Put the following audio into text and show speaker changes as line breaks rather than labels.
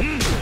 Hmm.